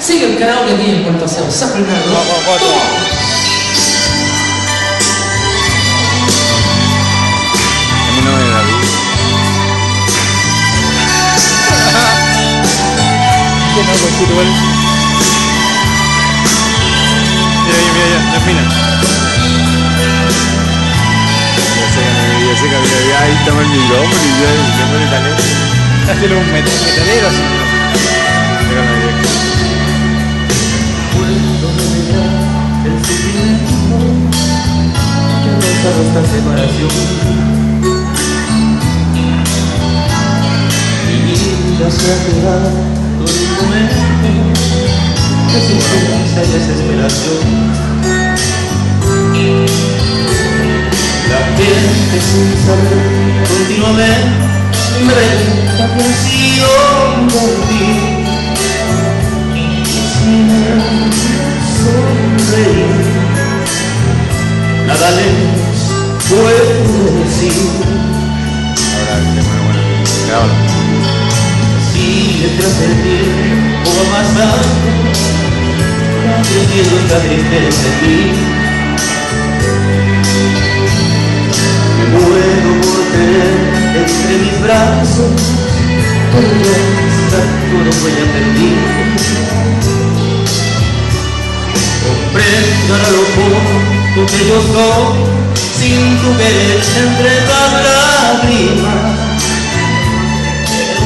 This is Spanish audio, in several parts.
Sigue el karaoke aquí en Puerto Aseo. San Bernardo. Vamos, vamos, vamos. A mí no me la vi. ¿Qué no, conchito, igual? Mira, mira, mira, la. Ya sé que me ya sé que me vi ahí toma el micrófono y yo talento. Hazlo un met- metalero así. Esta separación. Mi vida se ha quedado por un momento de tristeza y desesperación. La gente sin saber continuamente me pregunta qué ha sido de ti. Si detrás del tiempo va pasando, va creciendo esta tristeza en mí. Me muero por tener entre mis brazos, ya está todo fue ya perdido. Comprendan lo poco que yo soy, sin tu querer entregar lágrimas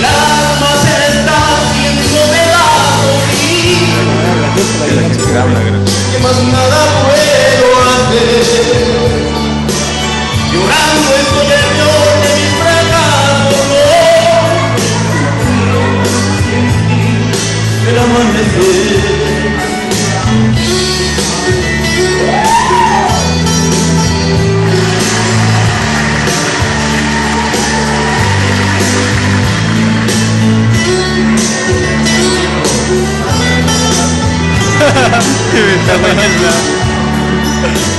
El alma se está haciendo pedazos y que más nada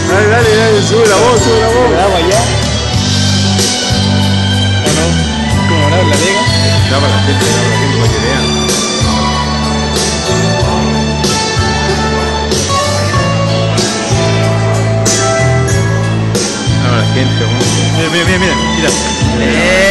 Dale, dale, dale, sube la voz, sube la voz. ¿La agua ya? ¿O no? ¿Cómo no? ¿La liga? Da para la gente, da para la gente para que vean. Da para la gente, bueno. Mira, mira, mira, mira. Mira. Mira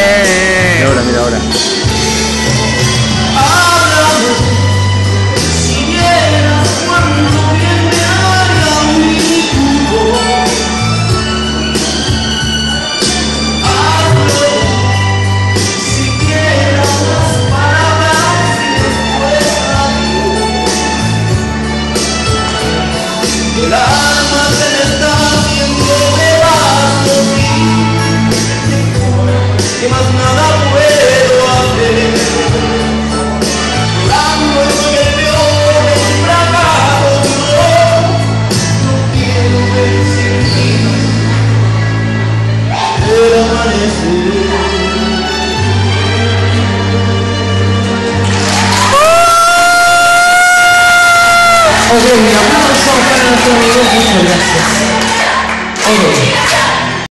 Ok, un aplauso para nuestro amigo. Muchas gracias.